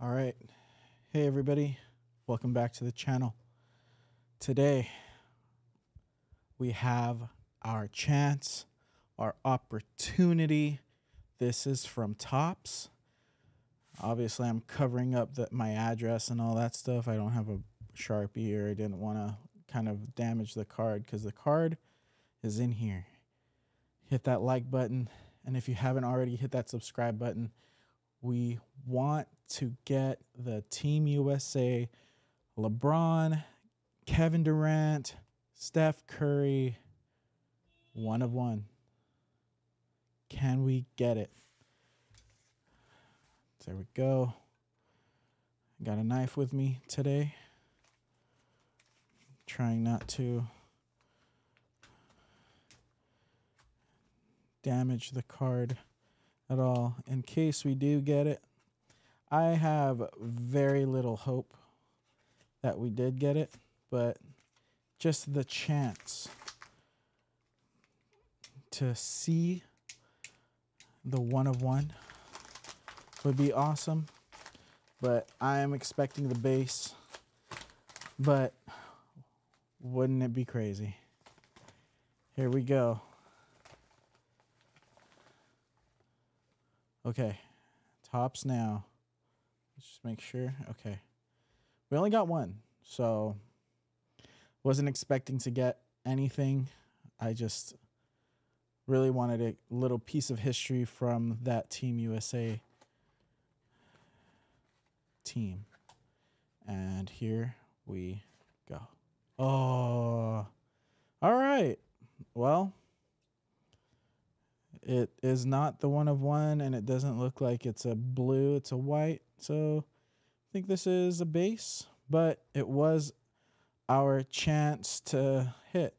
All right. Hey, everybody. Welcome back to the channel. Today, we have our chance, our opportunity. This is from Topps. Obviously, I'm covering up the, my address and all that stuff. I don't have a Sharpie or I didn't want to kind of damage the card because the card is in here. Hit that like button. And if you haven't already, hit that subscribe button. We want to get the Team USA LeBron, Kevin Durant, Steph Curry, one of one. Can we get it? There we go. Got a knife with me today. Trying not to damage the card at all in case we do get it. I have very little hope that we did get it, but just the chance to see the one of one would be awesome. But I am expecting the base. But wouldn't it be crazy? Here we go. Okay, Topps now. Let's just make sure. Okay. We only got one, so wasn't expecting to get anything. I just really wanted a little piece of history from that Team USA team. And here we go. Oh, all right. Well, it is not the one of one, and it doesn't look like it's a blue, it's a white. So I think this is a base, but it was our chance to hit.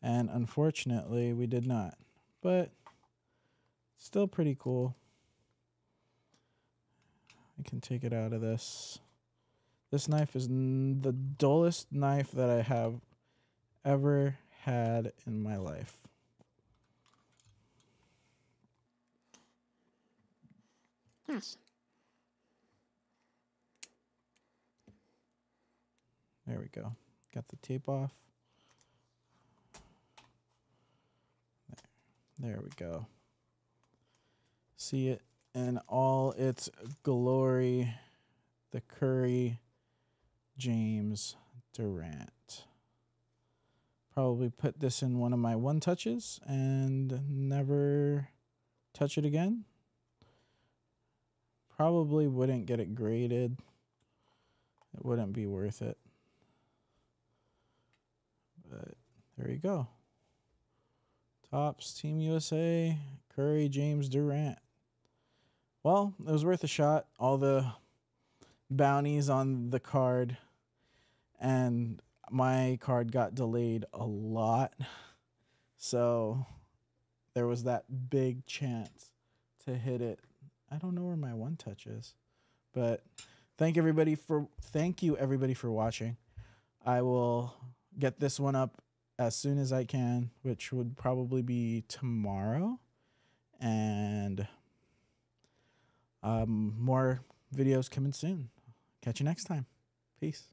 And unfortunately, we did not. But still pretty cool. I can take it out of this. This knife is the dullest knife that I have ever had in my life. There we go. Got the tape off. There, there we go. See it in all its glory. The Curry James Durant. Probably put this in one of my one touches and never touch it again probably wouldn't get it graded. It wouldn't be worth it. But there you go. Topps Team USA, Curry, James Durant. Well, it was worth a shot. All the bounties on the card, and my card got delayed a lot. So there was that big chance to hit it I don't know where my one touch is. But thank everybody for thank you everybody for watching. I will get this one up as soon as I can, which would probably be tomorrow. And um, more videos coming soon. Catch you next time. Peace.